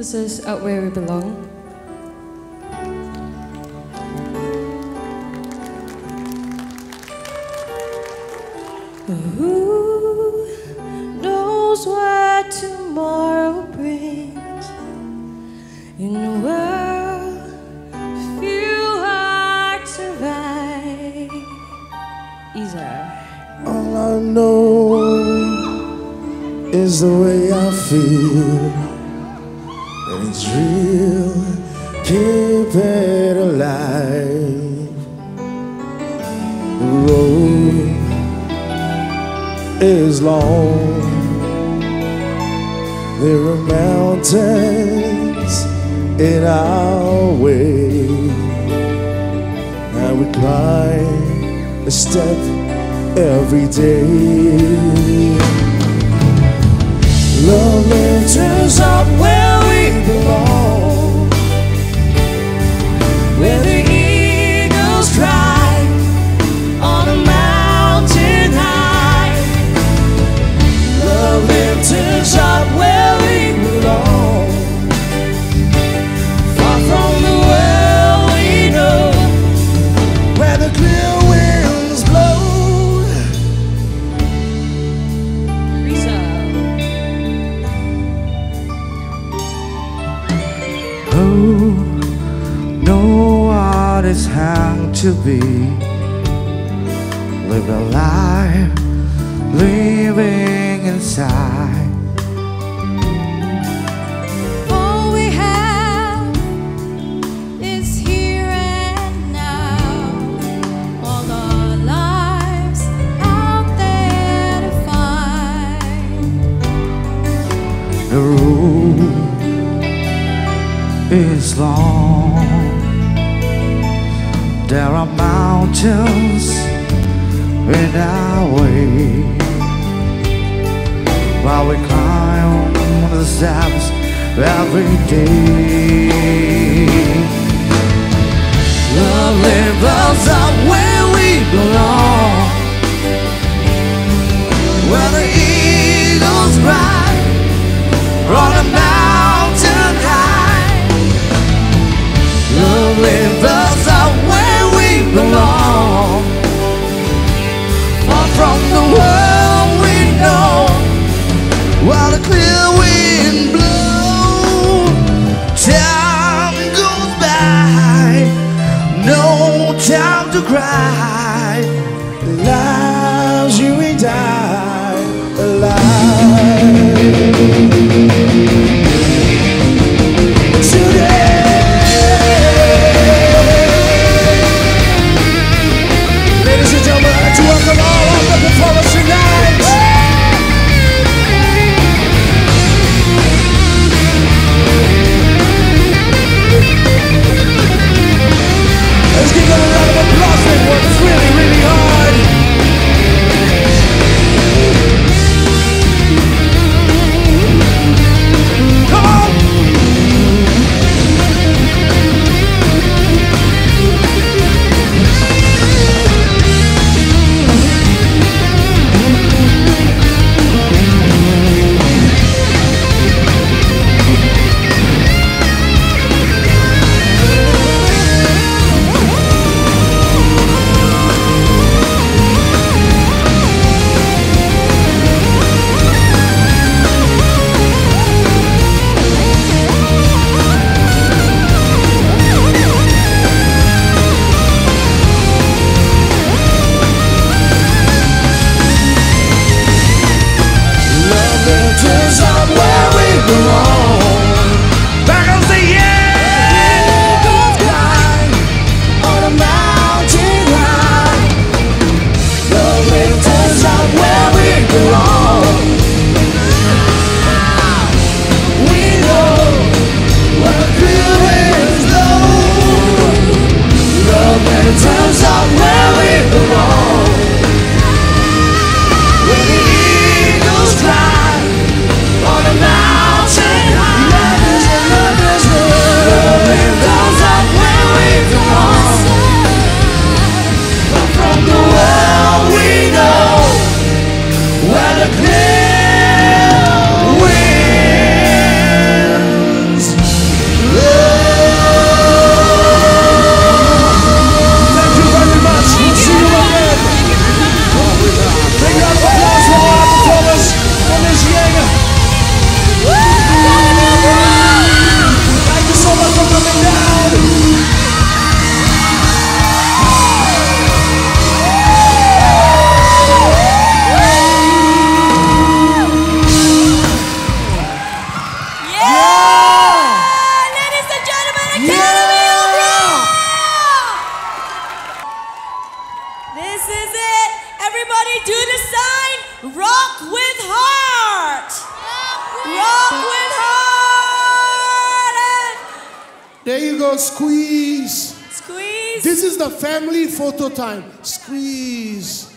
This is Up Where We Belong. Who knows what tomorrow brings in a world few hearts survive? Isa. All I know is the way I feel, it's real. Keep it alive. The road is long. There are mountains in our way, and we climb a step every day. Love lifts up it's hard to be? Live a life living inside. All we have is here and now. All our lives out there to find. The road is long. There are mountains in our way. While we climb the steps every day. Love lives us up where we belong. time to cry. Life go. Squeeze. Squeeze. This is the family photo time. Squeeze.